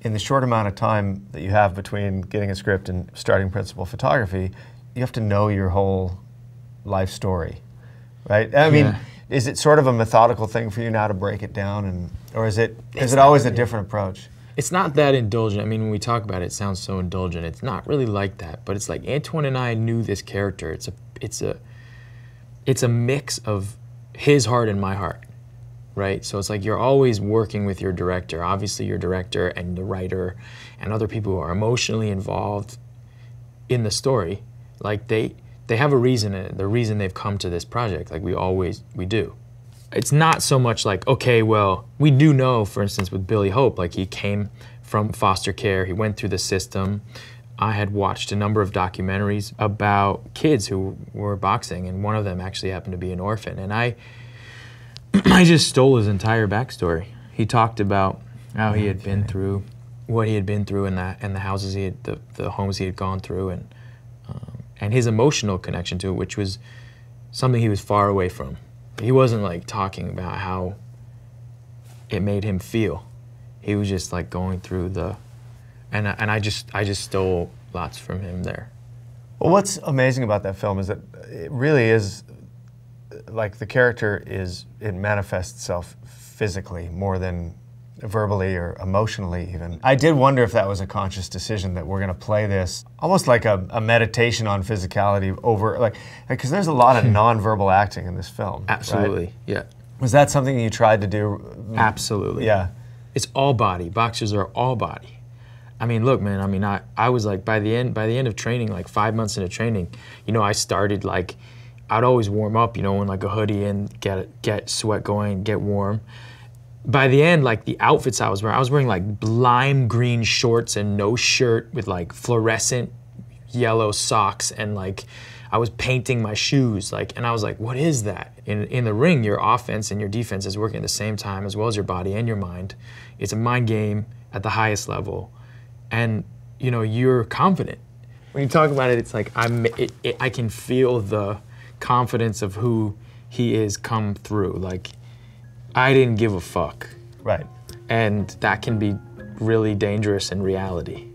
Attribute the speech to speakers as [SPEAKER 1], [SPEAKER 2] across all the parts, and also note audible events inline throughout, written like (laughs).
[SPEAKER 1] In the short amount of time that you have between getting a script and starting principal photography, you have to know your whole life story, right? I mean, is it sort of a methodical thing for you now to break it down, and or is it is
[SPEAKER 2] It's
[SPEAKER 1] it always a different approach?
[SPEAKER 2] It's not that indulgent. I mean, when we talk about it, it sounds so indulgent. It's not really like that. But it's like Antoine and I knew this character. It's a, it's a, it's a mix of his heart and my heart, right? So it's like you're always working with your director. Obviously, your director and the writer, and other people who are emotionally involved in the story. Like they, they have a reason. uh, The reason they've come to this project, like we always we do it's not so much like okay well we do know for instance with billy hope like he came from foster care he went through the system i had watched a number of documentaries about kids who were boxing and one of them actually happened to be an orphan and i (clears throat) i just stole his entire backstory he talked about how he had been through what he had been through and that and the houses he had the, the homes he had gone through and um, and his emotional connection to it which was something he was far away from he wasn't like talking about how it made him feel. He was just like going through the, and I- and I just I just stole lots from him there.
[SPEAKER 1] Well, what's amazing about that film is that it really is like the character is it manifests itself physically more than verbally or emotionally even. I did wonder if that was a conscious decision that we're going to play this almost like a, a meditation on physicality over like because there's a lot of hmm. nonverbal acting in this film. right?
[SPEAKER 2] Absolutely, yeah,
[SPEAKER 1] Was that something you tried to do?
[SPEAKER 2] absolutely.
[SPEAKER 1] Yeah.
[SPEAKER 2] it's all body. Boxers are all body. I mean, look, man. I mean, I, I was like by the end by the end of training, like five months into training, you know, I started like I'd always warm up, you know, in like a hoodie and get get sweat going, get warm. By the end, like the outfits I was wearing, I was wearing like lime green shorts and no shirt with like fluorescent yellow socks and like I was painting my shoes like and I was like what is that? In in the ring your offense and your defense is working at the same time as well as your body and your mind. It's a mind game at the highest level. And you know you're confident. When you talk about it it's like I'm it, it, I can feel the confidence of who he is come through like I didn't give a fuck
[SPEAKER 1] Right.
[SPEAKER 2] and that can be really dangerous in reality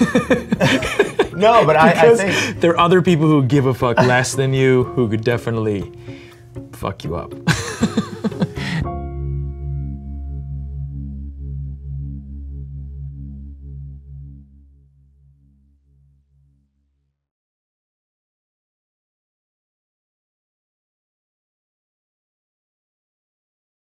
[SPEAKER 2] (laughs)
[SPEAKER 1] No, but I, I (laughs) think
[SPEAKER 2] there are other people who give a fuck less than you who could definitely fuck you up. (laughs)